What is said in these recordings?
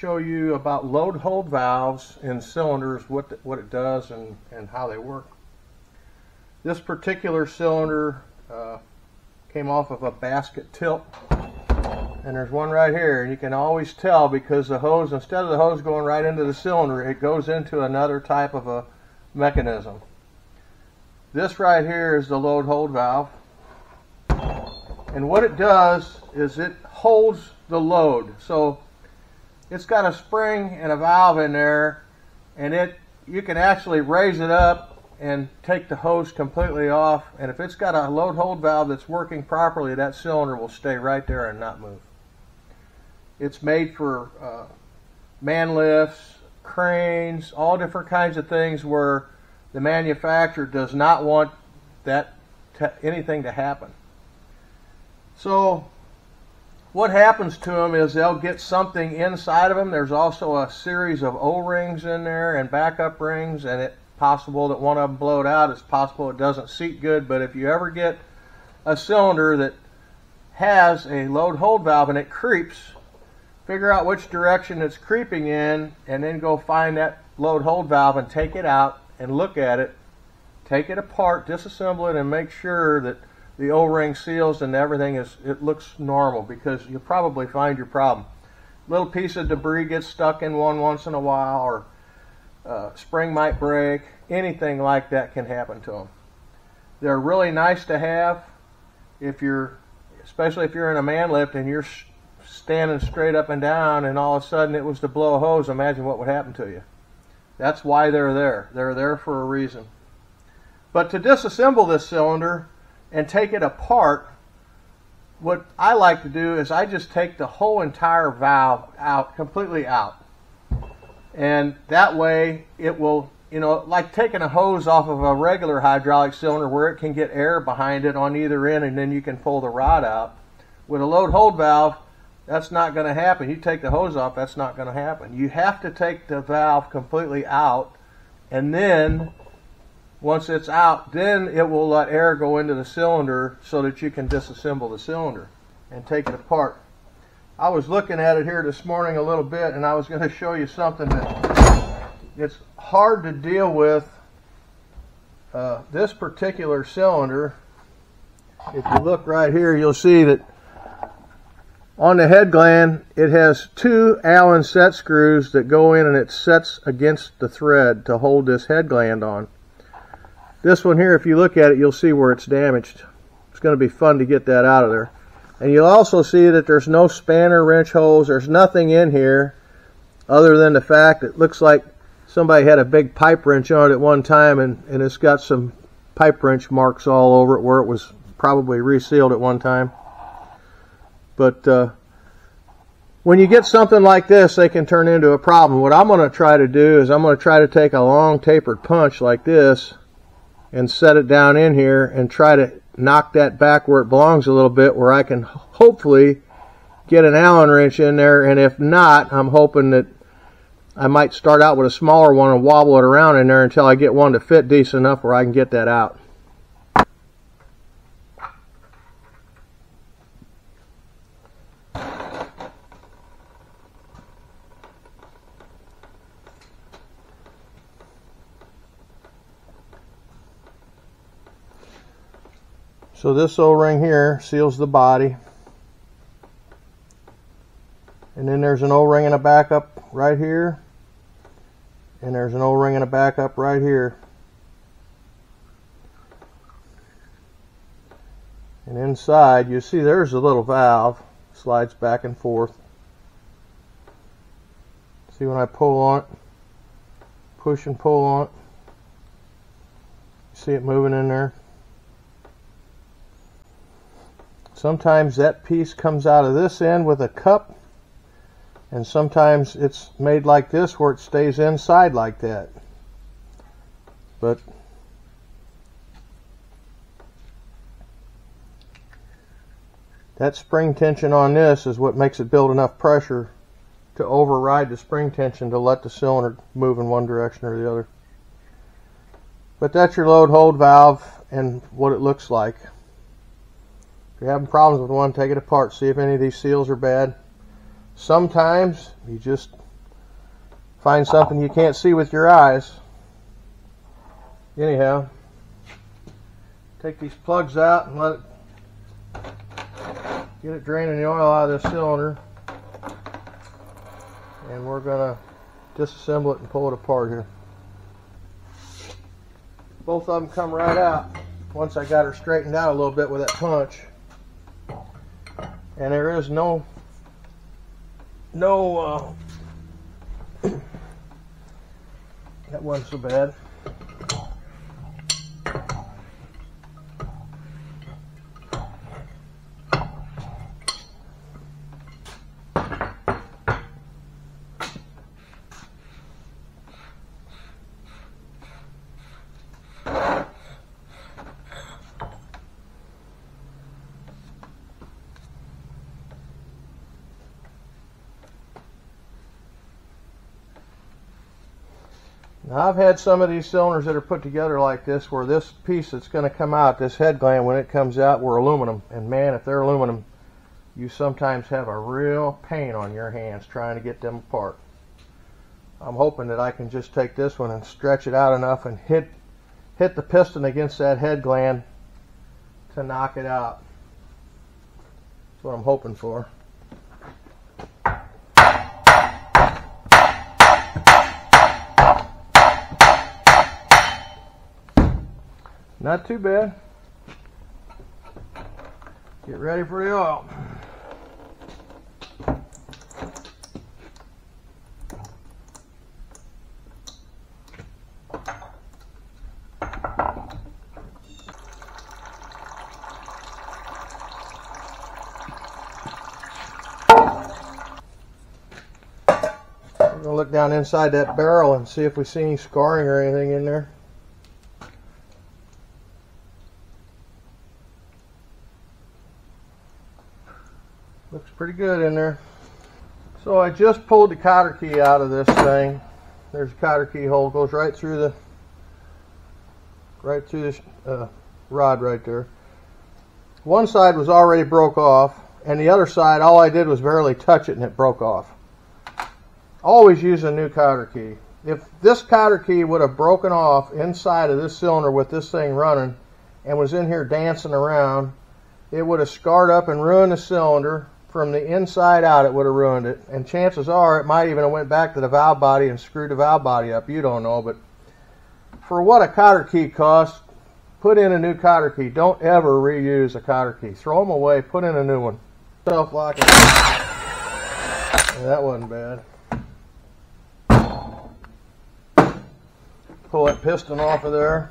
show you about load hold valves in cylinders, what, the, what it does and, and how they work. This particular cylinder uh, came off of a basket tilt and there's one right here and you can always tell because the hose instead of the hose going right into the cylinder it goes into another type of a mechanism. This right here is the load hold valve and what it does is it holds the load so it's got a spring and a valve in there and it you can actually raise it up and take the hose completely off and if it's got a load hold valve that's working properly that cylinder will stay right there and not move. It's made for uh, man lifts, cranes, all different kinds of things where the manufacturer does not want that anything to happen. So what happens to them is they'll get something inside of them. There's also a series of O-rings in there and backup rings, and it's possible that one of them blowed out. It's possible it doesn't seat good, but if you ever get a cylinder that has a load hold valve and it creeps, figure out which direction it's creeping in, and then go find that load hold valve and take it out and look at it, take it apart, disassemble it, and make sure that the O-ring seals and everything is it looks normal because you'll probably find your problem. Little piece of debris gets stuck in one once in a while or uh, spring might break. Anything like that can happen to them. They're really nice to have if you're, especially if you're in a man lift and you're standing straight up and down and all of a sudden it was to blow a hose, imagine what would happen to you. That's why they're there. They're there for a reason. But to disassemble this cylinder, and take it apart, what I like to do is I just take the whole entire valve out, completely out. And that way it will, you know, like taking a hose off of a regular hydraulic cylinder where it can get air behind it on either end and then you can pull the rod out. With a load hold valve, that's not going to happen. You take the hose off, that's not going to happen. You have to take the valve completely out and then once it's out, then it will let air go into the cylinder so that you can disassemble the cylinder and take it apart. I was looking at it here this morning a little bit and I was going to show you something that it's hard to deal with uh, this particular cylinder. If you look right here, you'll see that on the head gland, it has two Allen set screws that go in and it sets against the thread to hold this head gland on. This one here, if you look at it, you'll see where it's damaged. It's going to be fun to get that out of there. And you'll also see that there's no spanner wrench holes. There's nothing in here other than the fact it looks like somebody had a big pipe wrench on it at one time and, and it's got some pipe wrench marks all over it where it was probably resealed at one time. But uh, when you get something like this, they can turn into a problem. What I'm going to try to do is I'm going to try to take a long tapered punch like this and set it down in here and try to knock that back where it belongs a little bit where I can hopefully get an Allen wrench in there and if not I'm hoping that I might start out with a smaller one and wobble it around in there until I get one to fit decent enough where I can get that out. So this O-ring here seals the body. And then there's an O-ring and a backup right here. And there's an O-ring and a backup right here. And inside you see there's a little valve. Slides back and forth. See when I pull on it, push and pull on it. See it moving in there. Sometimes that piece comes out of this end with a cup and sometimes it's made like this where it stays inside like that. But that spring tension on this is what makes it build enough pressure to override the spring tension to let the cylinder move in one direction or the other. But that's your load hold valve and what it looks like. You're having problems with one, take it apart. See if any of these seals are bad. sometimes you just find something you can't see with your eyes. Anyhow, take these plugs out and let it get it draining the oil out of this cylinder. And we're going to disassemble it and pull it apart here. Both of them come right out once I got her straightened out a little bit with that punch. And there is no no uh, that wasn't so bad. Now I've had some of these cylinders that are put together like this where this piece that's going to come out, this head gland, when it comes out, were aluminum. And man, if they're aluminum, you sometimes have a real pain on your hands trying to get them apart. I'm hoping that I can just take this one and stretch it out enough and hit hit the piston against that head gland to knock it out. That's what I'm hoping for. Not too bad. Get ready for the oil. We're going to look down inside that barrel and see if we see any scarring or anything in there. Looks pretty good in there. So I just pulled the cotter key out of this thing. There's a cotter key hole, goes right through the right through this uh, rod right there. One side was already broke off, and the other side, all I did was barely touch it and it broke off. Always use a new cotter key. If this cotter key would have broken off inside of this cylinder with this thing running and was in here dancing around, it would have scarred up and ruined the cylinder, from the inside out, it would have ruined it. And chances are it might even have went back to the valve body and screwed the valve body up. You don't know, but for what a cotter key costs, put in a new cotter key. Don't ever reuse a cotter key. Throw them away. Put in a new one. Self-locking. That wasn't bad. Pull that piston off of there.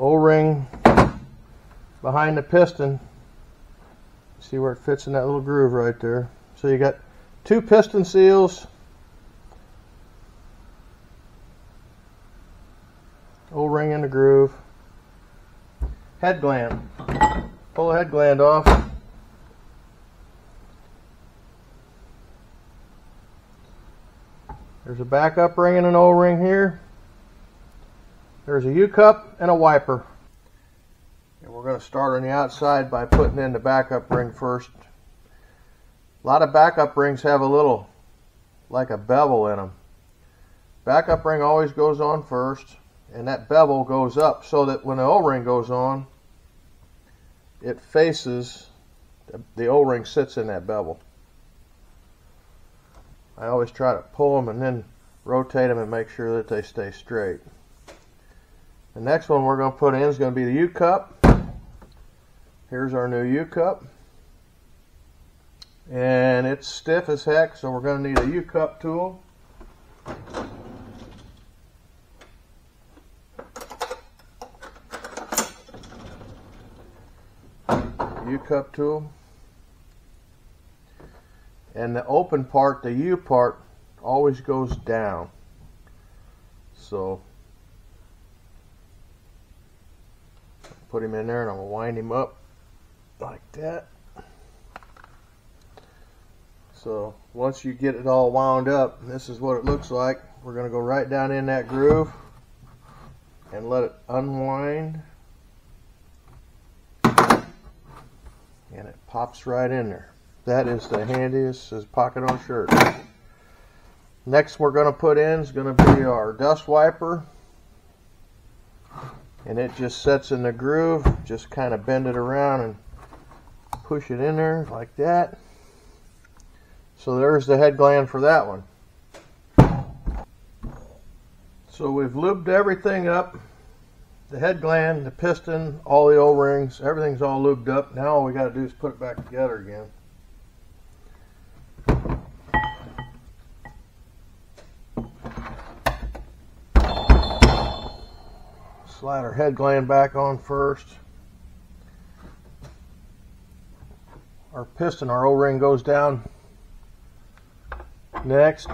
O-ring behind the piston See where it fits in that little groove right there. So you got two piston seals. O-ring in the groove. Head gland. Pull the head gland off. There's a backup ring and an O-ring here. There's a U-cup and a wiper. And we're going to start on the outside by putting in the backup ring first. A lot of backup rings have a little, like a bevel in them. Backup ring always goes on first, and that bevel goes up so that when the O-ring goes on, it faces, the O-ring sits in that bevel. I always try to pull them and then rotate them and make sure that they stay straight. The next one we're going to put in is going to be the U-cup. Here's our new U-cup. And it's stiff as heck, so we're going to need a U-cup tool. U-cup tool. And the open part, the U part, always goes down. So put him in there and I'm going to wind him up like that. So once you get it all wound up, this is what it looks like. We're going to go right down in that groove and let it unwind. And it pops right in there. that is the handiest as pocket on shirt. Next we're going to put in is going to be our dust wiper. And it just sets in the groove. Just kind of bend it around and push it in there like that. So there's the head gland for that one. So we've lubed everything up. The head gland, the piston, all the O-rings, everything's all lubed up. Now all we got to do is put it back together again. Slide our head gland back on first. Our piston, our O-ring goes down next.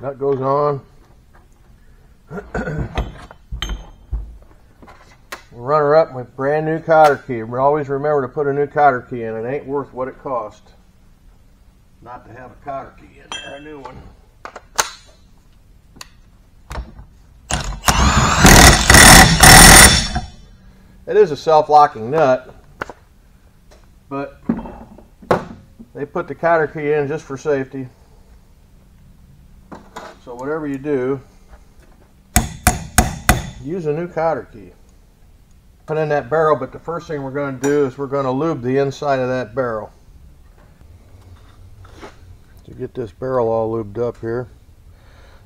That goes on. We run her up with brand new cotter key. We Always remember to put a new cotter key in. It ain't worth what it cost not to have a cotter key in there, a new one. It is a self-locking nut, but they put the cotter key in just for safety. So whatever you do, use a new cotter key. Put in that barrel, but the first thing we're going to do is we're going to lube the inside of that barrel. To get this barrel all lubed up here.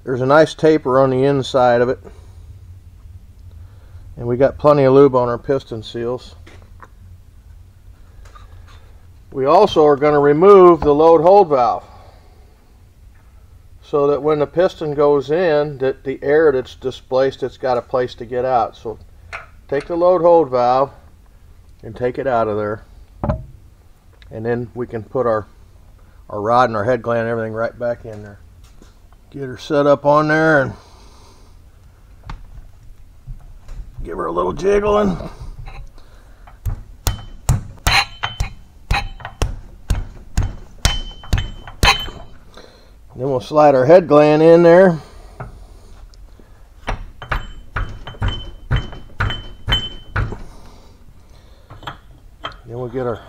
There's a nice taper on the inside of it. And we got plenty of lube on our piston seals. We also are going to remove the load hold valve so that when the piston goes in that the air that's displaced it's got a place to get out. So take the load hold valve and take it out of there. And then we can put our our rod and our head gland and everything right back in there. Get her set up on there and give her a little jiggling Then we'll slide our head gland in there. Then we'll get our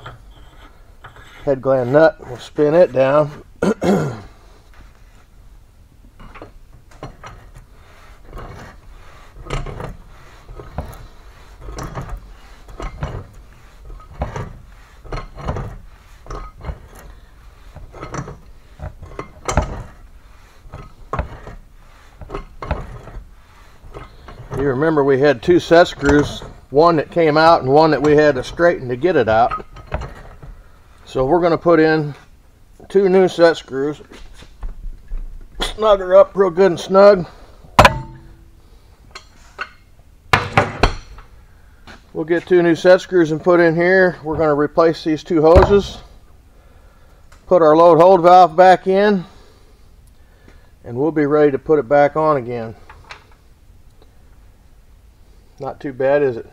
head gland nut. We'll spin it down. You remember we had two set screws, one that came out and one that we had to straighten to get it out. So we're going to put in two new set screws. Snug her up real good and snug. We'll get two new set screws and put in here. We're going to replace these two hoses. Put our load hold valve back in. And we'll be ready to put it back on again. Not too bad, is it?